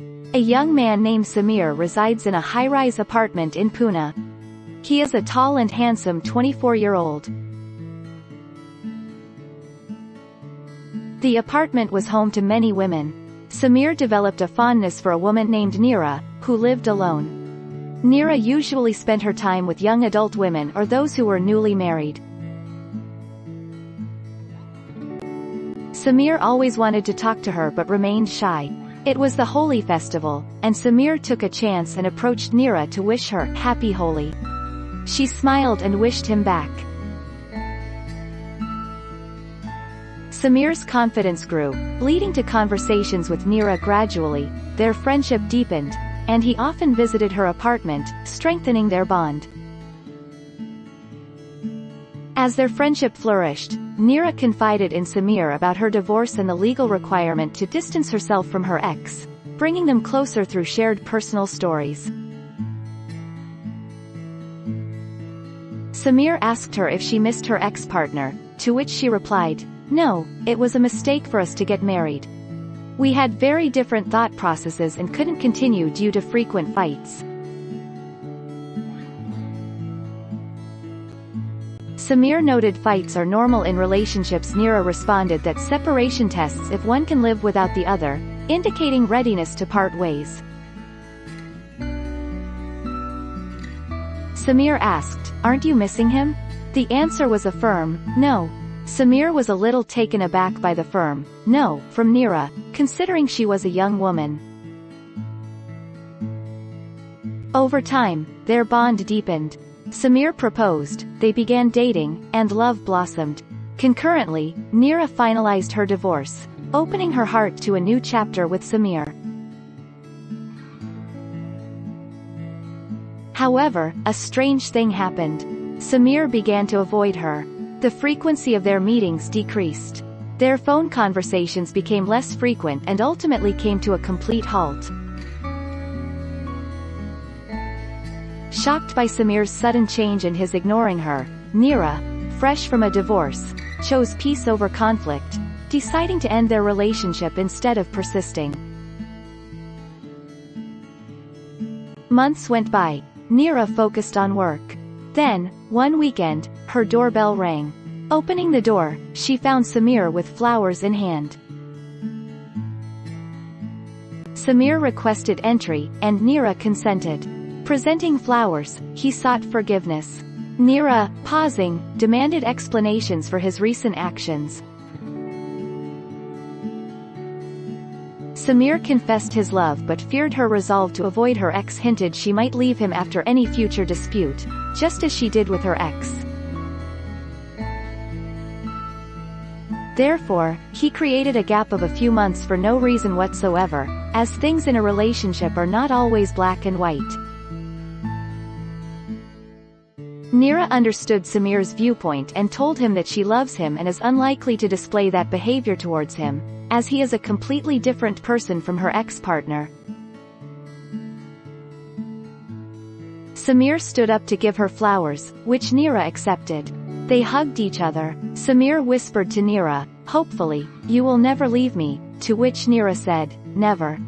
A young man named Samir resides in a high-rise apartment in Pune. He is a tall and handsome 24-year-old. The apartment was home to many women. Samir developed a fondness for a woman named Nira, who lived alone. Nira usually spent her time with young adult women or those who were newly married. Samir always wanted to talk to her but remained shy. It was the Holi festival, and Samir took a chance and approached Nira to wish her happy Holi. She smiled and wished him back. Samir's confidence grew, leading to conversations with Nira gradually, their friendship deepened, and he often visited her apartment, strengthening their bond. As their friendship flourished, Nira confided in Samir about her divorce and the legal requirement to distance herself from her ex, bringing them closer through shared personal stories. Samir asked her if she missed her ex-partner, to which she replied, no, it was a mistake for us to get married. We had very different thought processes and couldn't continue due to frequent fights. Samir noted fights are normal in relationships Nira responded that separation tests if one can live without the other, indicating readiness to part ways. Samir asked, aren't you missing him? The answer was a firm, no, Samir was a little taken aback by the firm, no, from Nira, considering she was a young woman. Over time, their bond deepened. Samir proposed, they began dating, and love blossomed. Concurrently, Nira finalized her divorce, opening her heart to a new chapter with Samir. However, a strange thing happened. Samir began to avoid her, the frequency of their meetings decreased. Their phone conversations became less frequent and ultimately came to a complete halt. Shocked by Samir's sudden change and his ignoring her, Nira, fresh from a divorce, chose peace over conflict, deciding to end their relationship instead of persisting. Months went by. Nira focused on work. Then, one weekend, her doorbell rang. Opening the door, she found Samir with flowers in hand. Samir requested entry, and Nira consented. Presenting flowers, he sought forgiveness. Nira, pausing, demanded explanations for his recent actions. Samir confessed his love but feared her resolve to avoid her ex hinted she might leave him after any future dispute, just as she did with her ex. Therefore, he created a gap of a few months for no reason whatsoever, as things in a relationship are not always black and white. Nira understood Samir's viewpoint and told him that she loves him and is unlikely to display that behavior towards him, as he is a completely different person from her ex-partner. Samir stood up to give her flowers, which Nira accepted. They hugged each other. Samir whispered to Nira, hopefully, you will never leave me, to which Nira said, never.